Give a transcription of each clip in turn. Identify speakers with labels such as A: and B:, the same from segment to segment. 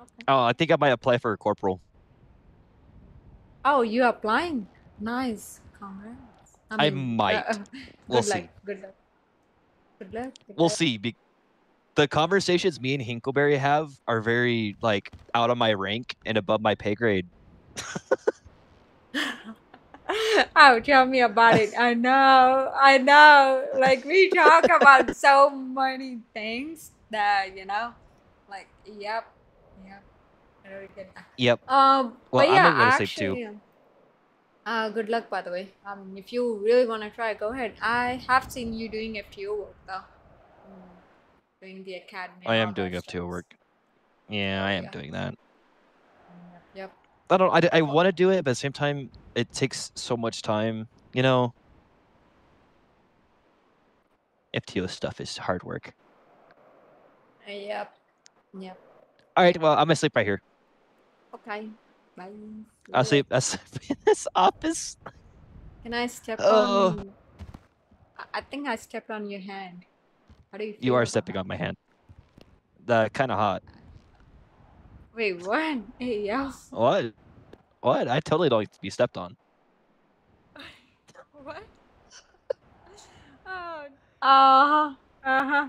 A: Okay.
B: Oh, I think I might apply for a corporal.
A: Oh, you're applying? Nice. Congrats.
B: I might.
A: uh,
B: We'll
A: good
B: see.
A: luck. Good luck. Good luck. good
B: We'll
A: luck.
B: see. Be- the conversations me and Hinkleberry have are very like out of my rank and above my pay grade.
A: Oh, tell me about it. I know, I know. Like we talk about so many things that you know, like yep. Yep. Um,
B: Well,
A: but
B: I'm
A: yeah,
B: gonna go to sleep too.
A: uh, good luck by the way. Um, if you really want to try, go ahead. I have seen you doing FTO work though. Mm, doing the academy.
B: I am doing FTO
A: stuff.
B: work. Yeah, I am
A: Yeah.
B: doing that.
A: Yep, Yep.
B: I don't. I, I want to do it, but at the same time, it takes so much time. You know. FTO stuff is hard work.
A: Yep. Yep.
B: All right. Well, I'm gonna sleep right here.
A: Okay. Bye.
B: I'll sleep. I'll sleep in this office.
A: Can I step
B: Oh.
A: on? I- I think I stepped on your hand. How do you?
B: You are stepping
A: that?
B: on my hand. The kind of hot.
A: Wait, what? Hey, yo.
B: What? What? I totally don't like to be stepped on.
A: What? oh. Uh huh. Uh huh.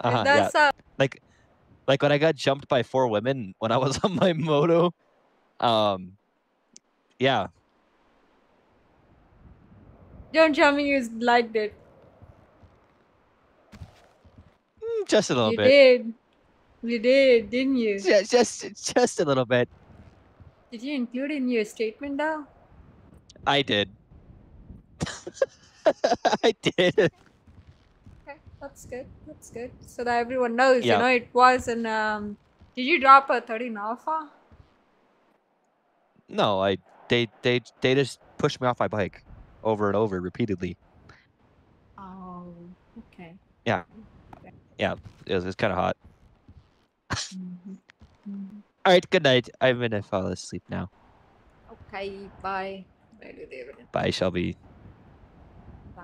B: Uh-huh, yeah.
A: That's uh.
B: like like when I got jumped by four women when I was on my moto. Um yeah.
A: Don't tell me you liked it.
B: mm, Just a little
A: you
B: bit.
A: did. You did, didn't you?
B: Just, just just a little bit.
A: Did you include in your statement though?
B: I did. I did.
A: Okay, that's good. That's good. So that everyone knows,
B: Yeah.
A: you know, it was an um. Did you drop a 13 alpha?
B: No, I they they they just pushed me off my bike over and over repeatedly.
A: Oh, okay.
B: Yeah. It was, it was kind of hot.
A: Mhm. Mhm.
B: All right, good night. I'm gonna fall asleep now.
A: Okay, bye. Bye,
B: Shelby.
A: Bye.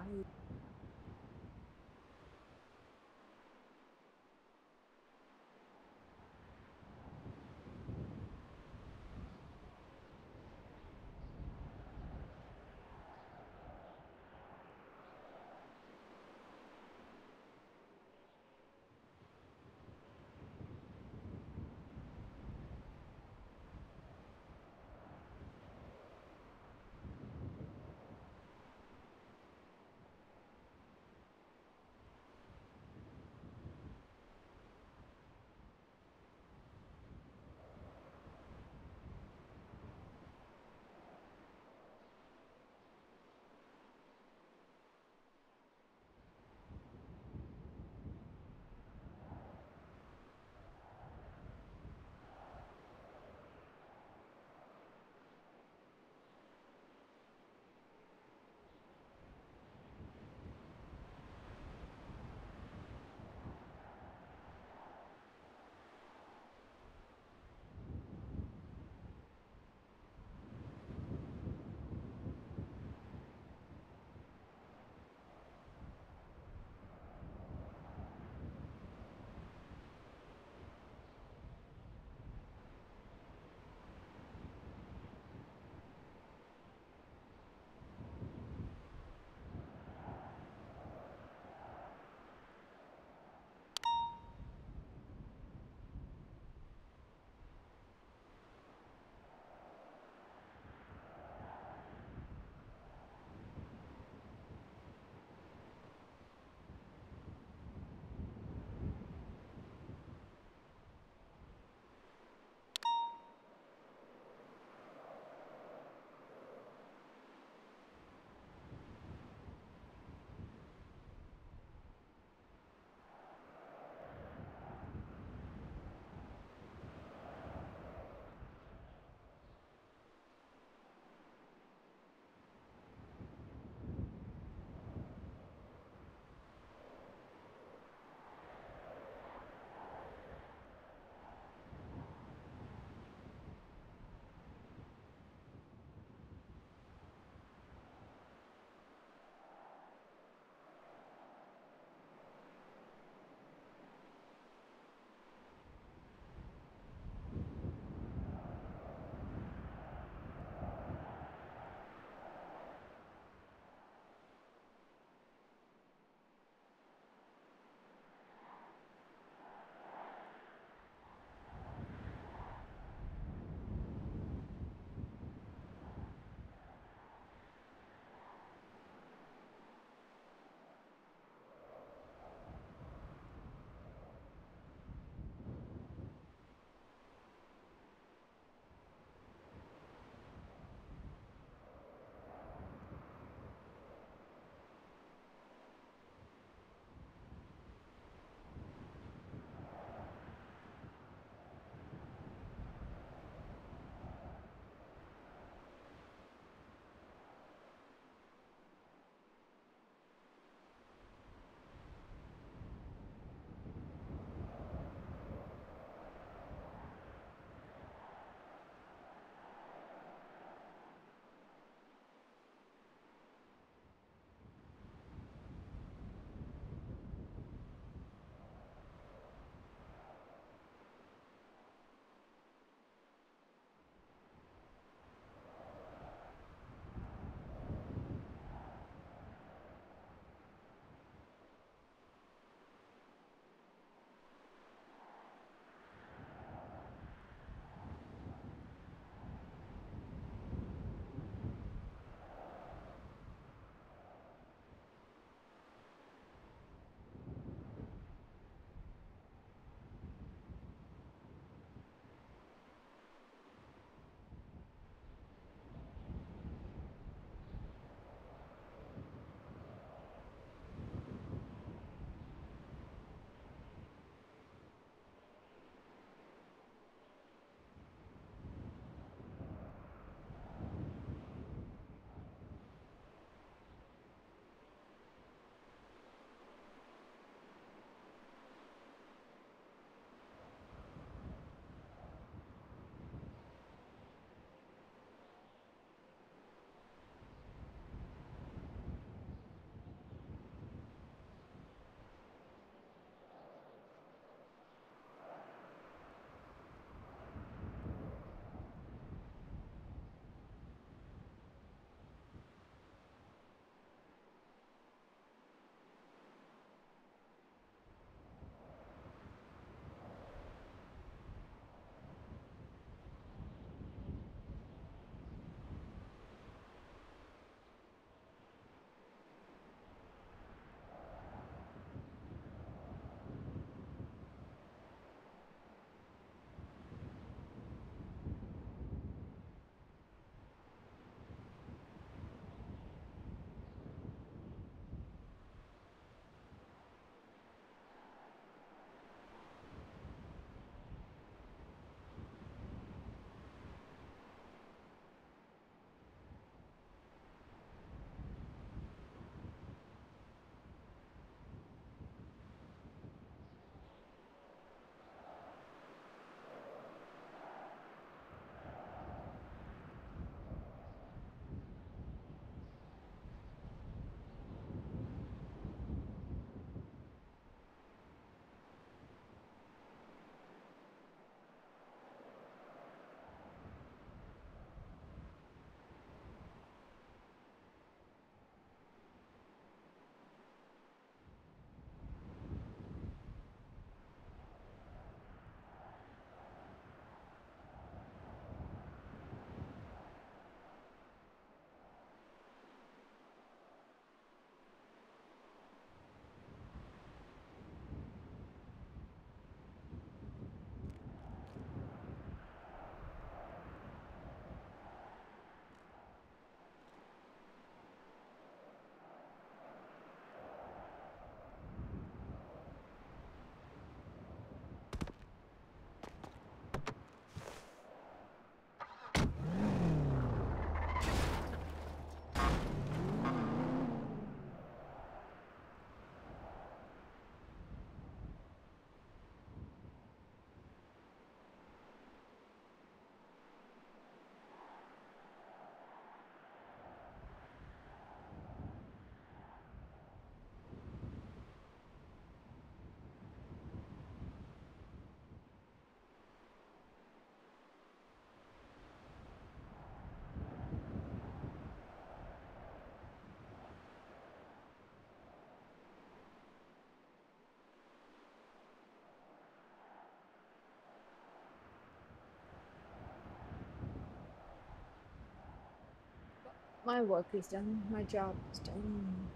A: My work is done. My job is done.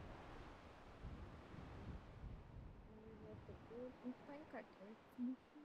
A: Mm.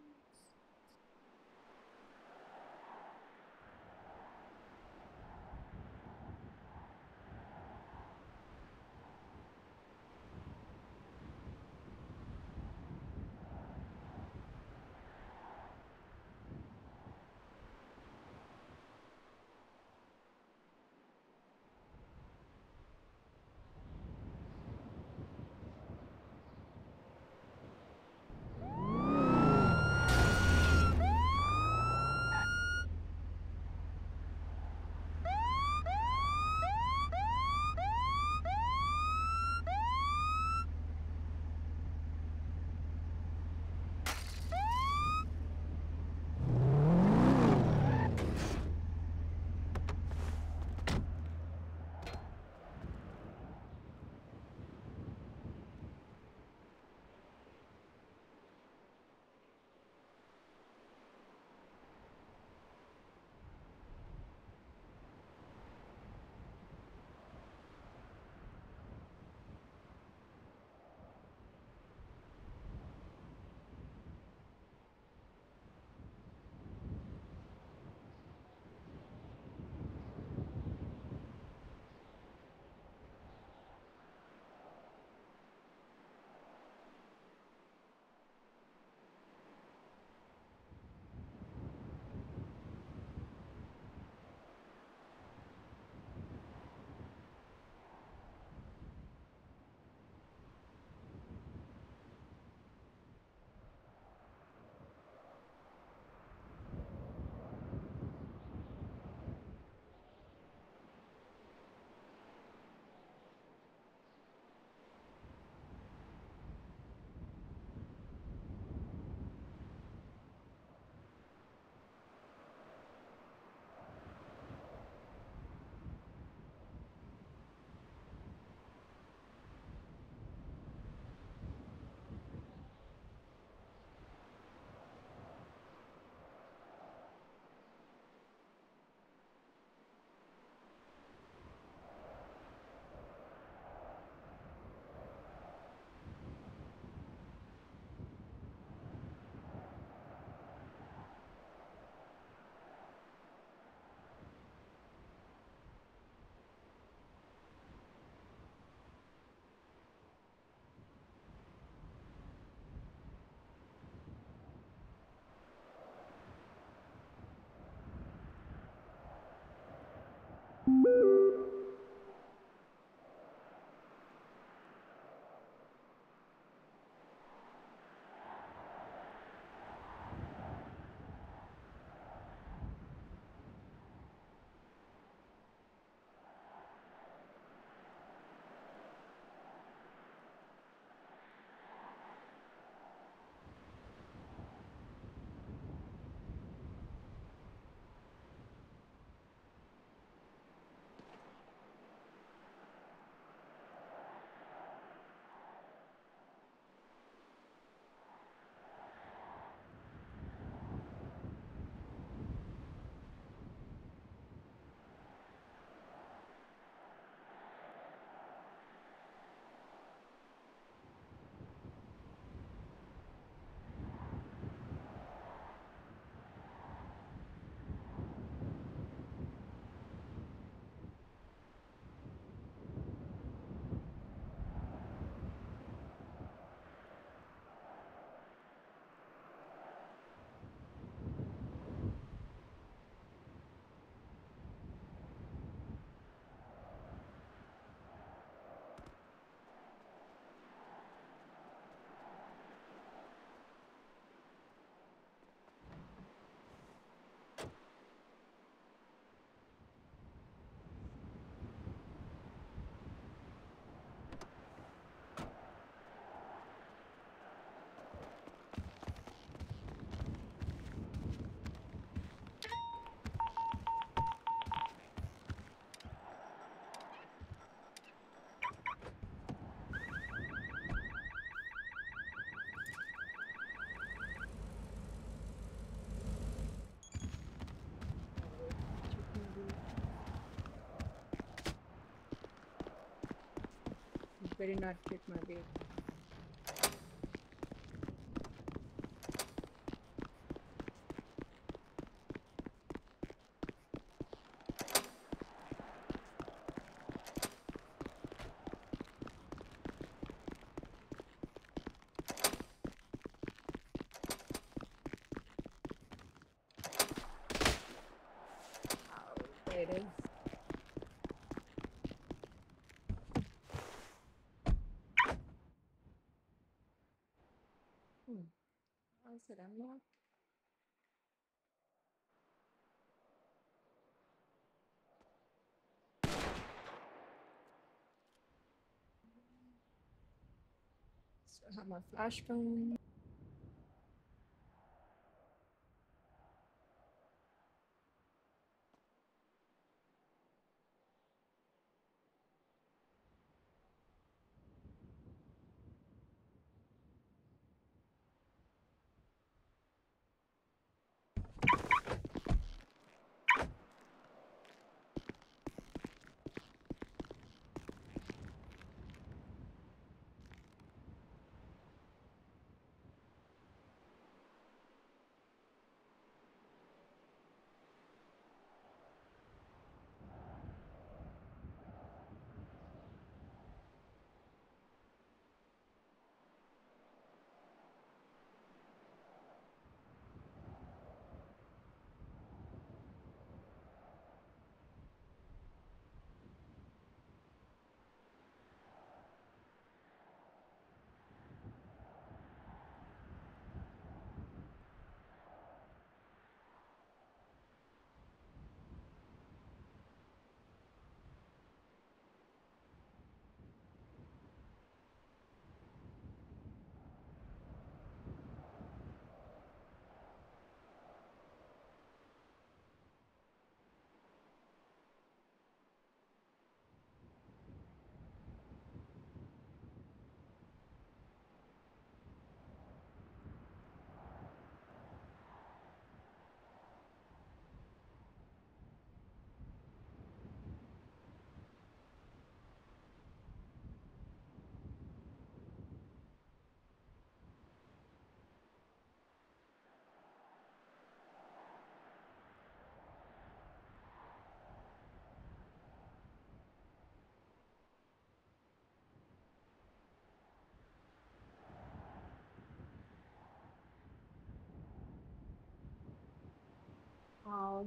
A: Better not hit my bait. Oh, there it is. Hmm. How is it unlocked? So I have my flashbang.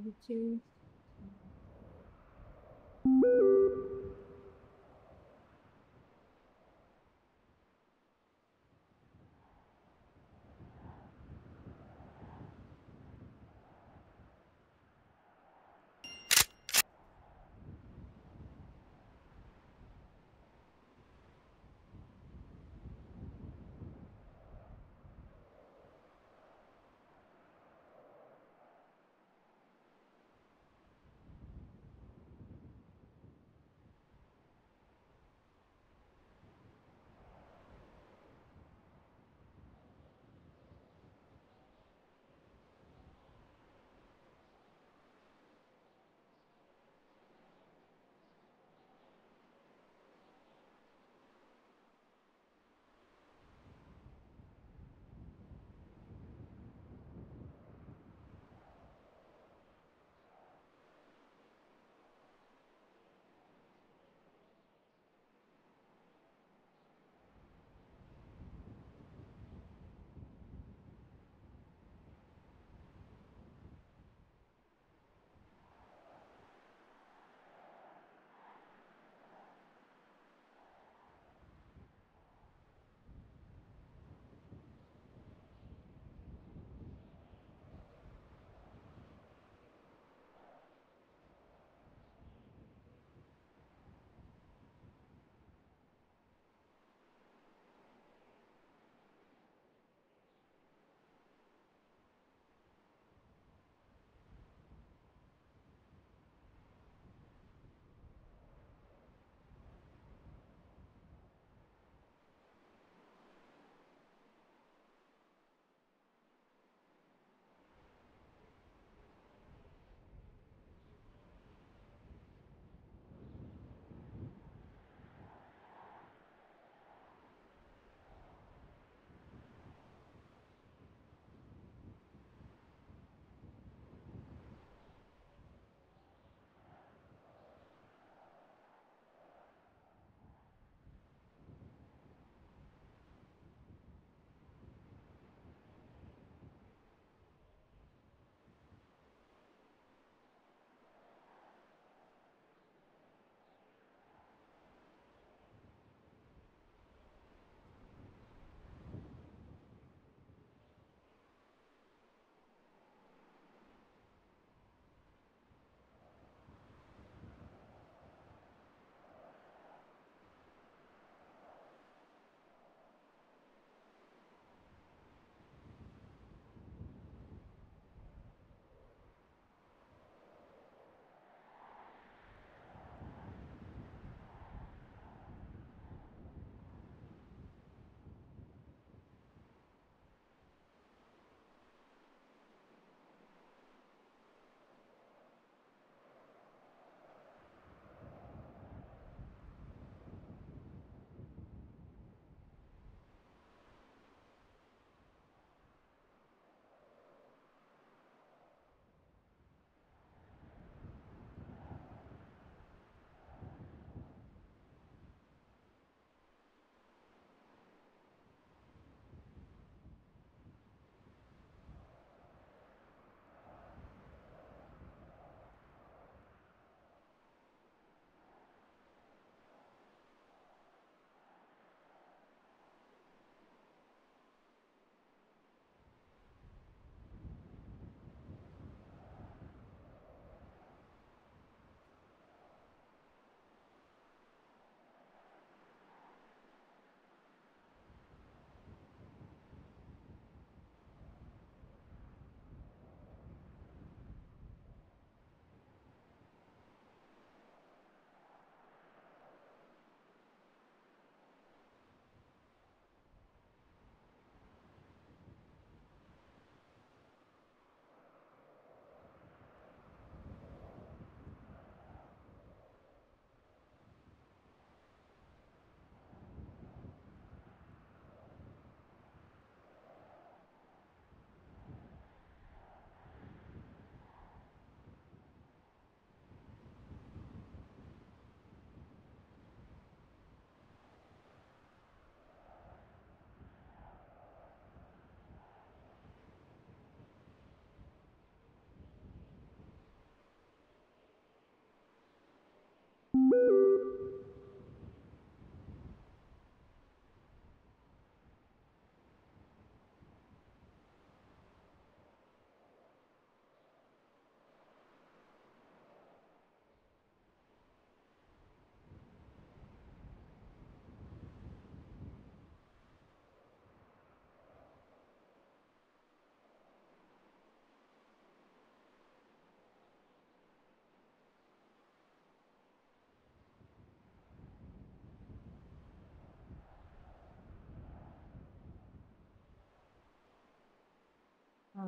A: You too.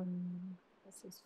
A: Amém. Vocês.